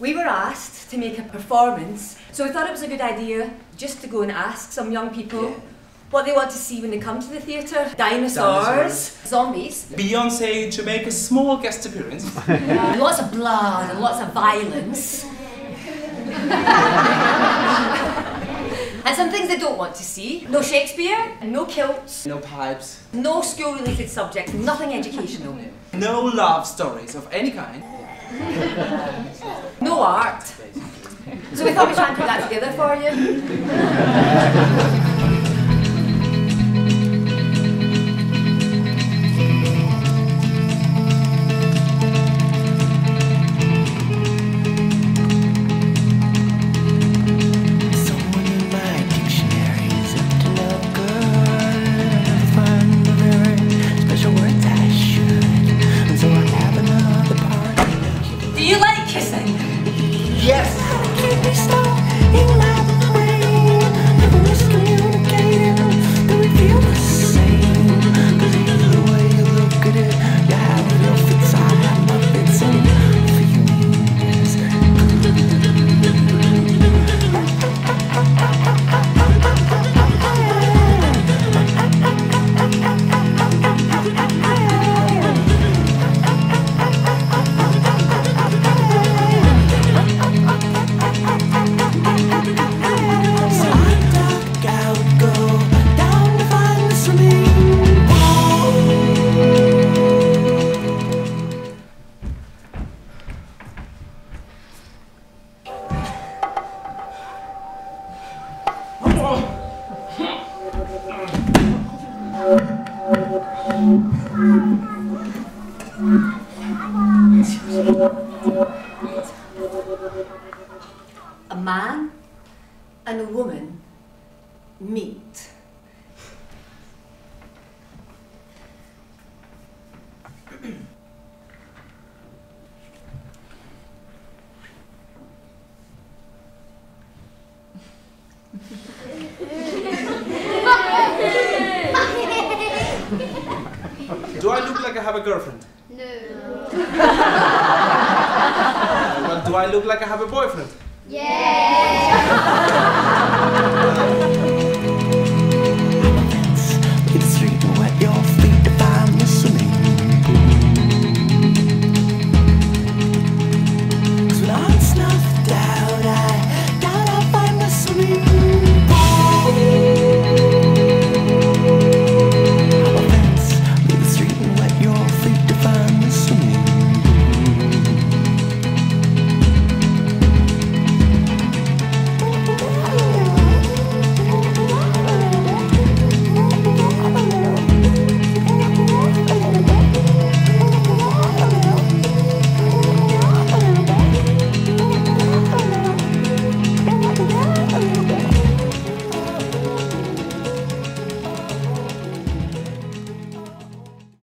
We were asked to make a performance, so we thought it was a good idea just to go and ask some young people Yeah. what they want to see when they come to the theatre. Dinosaurs, Dinosaurs. zombies, Beyonce to make a small guest appearance. lots of blood and lots of violence. and some things they don't want to see. No Shakespeare, no kilts, no pipes. no school related subjects, nothing educational. No love stories of any kind. No art. So we thought we'd try and put that together for you. Kissing? Yes! A man and a woman meet. Do I look like I have a girlfriend? No. Well, do I look like I have a boyfriend? Yeah.